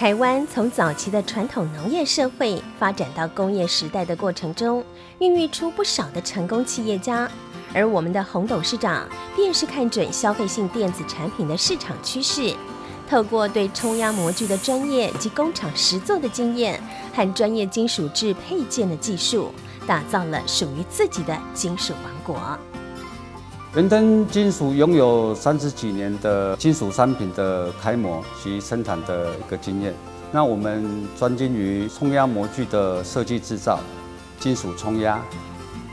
台湾从早期的传统农业社会发展到工业时代的过程中，孕育出不少的成功企业家。而我们的洪董事长便是看准消费性电子产品的市场趋势，透过对冲压模具的专业及工厂实作的经验和专业金属制配件的技术，打造了属于自己的金属王国。元登金属拥有三十几年的金属商品的开模及生产的一个经验。那我们专精于冲压模具的设计制造、金属冲压、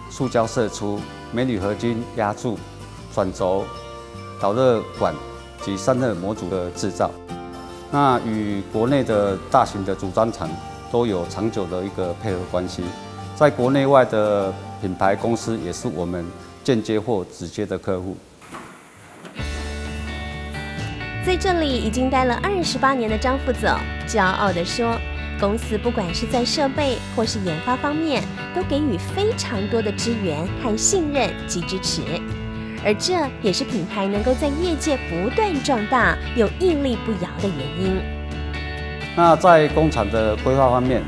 塑胶射出、镁铝合金压铸、转轴、导热管及散热模组的制造。那与国内的大型的组装厂都有长久的一个配合关系，在国内外的品牌公司也是我们。间接或直接的客户，在这里已经待了二十八年的张副总骄傲地说：“公司不管是在设备或是研发方面，都给予非常多的支援和信任及支持，而这也是品牌能够在业界不断壮大又屹立不摇的原因。”那在工厂的规划方面，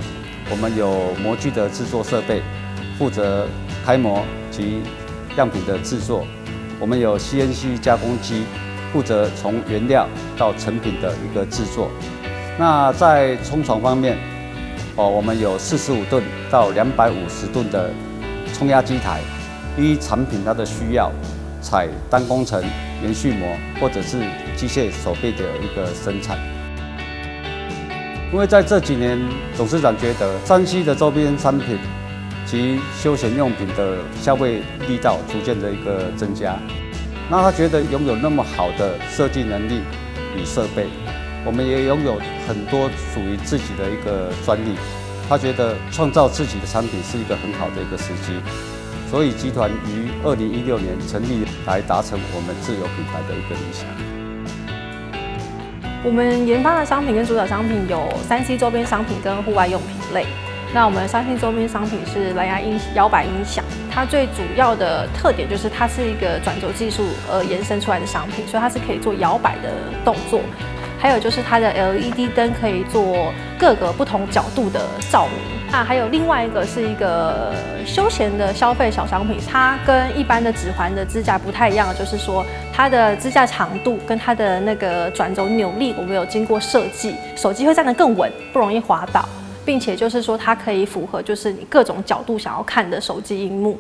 我们有模具的制作设备，负责开模及。样品的制作，我们有 CNC 加工机，负责从原料到成品的一个制作。那在冲床方面，哦，我们有四十五吨到两百五十吨的冲压机台，依产品它的需要，采单工程、连续模或者是机械手臂的一个生产。因为在这几年，董事长觉得山西的周边商品。及休闲用品的消费力道逐渐的一个增加，那他觉得拥有那么好的设计能力与设备，我们也拥有很多属于自己的一个专利，他觉得创造自己的产品是一个很好的一个时机，所以集团于二零一六年成立来达成我们自有品牌的一个理想。我们研发的商品跟主导商品有三 C 周边商品跟户外用品类。那我们三星周边商品是蓝牙音摇摆音响，它最主要的特点就是它是一个转轴技术而延伸出来的商品，所以它是可以做摇摆的动作。还有就是它的 LED 灯可以做各个不同角度的照明。那，还有另外一个是一个休闲的消费小商品，它跟一般的指环的支架不太一样，就是说它的支架长度跟它的那个转轴扭力，我们有经过设计，手机会站得更稳，不容易滑倒。并且就是说，它可以符合就是你各种角度想要看的手机荧幕。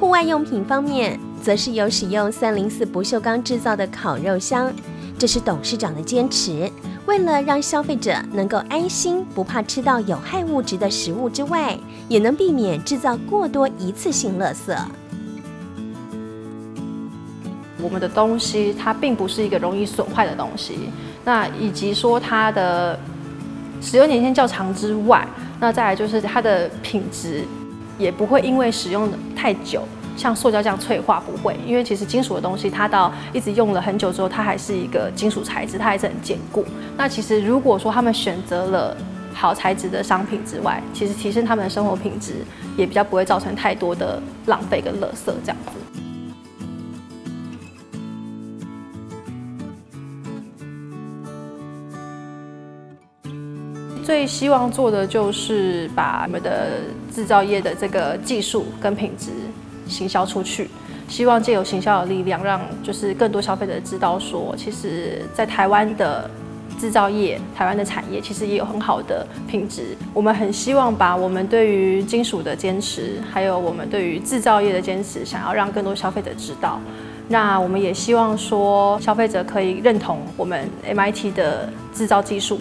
户外用品方面，则是有使用三零四不锈钢制造的烤肉箱，这是董事长的坚持。为了让消费者能够安心，不怕吃到有害物质的食物之外，也能避免制造过多一次性垃圾。我们的东西它并不是一个容易损坏的东西，那以及说它的。使用年限较长之外，那再来就是它的品质也不会因为使用太久，像塑胶这样脆化不会，因为其实金属的东西它到一直用了很久之后，它还是一个金属材质，它还是很坚固。那其实如果说他们选择了好材质的商品之外，其实提升他们的生活品质，也比较不会造成太多的浪费跟垃圾这样子。最希望做的就是把我们的制造业的这个技术跟品质行销出去，希望借由行销的力量，让就是更多消费者知道说，其实，在台湾的制造业、台湾的产业，其实也有很好的品质。我们很希望把我们对于金属的坚持，还有我们对于制造业的坚持，想要让更多消费者知道。那我们也希望说，消费者可以认同我们 MIT 的制造技术。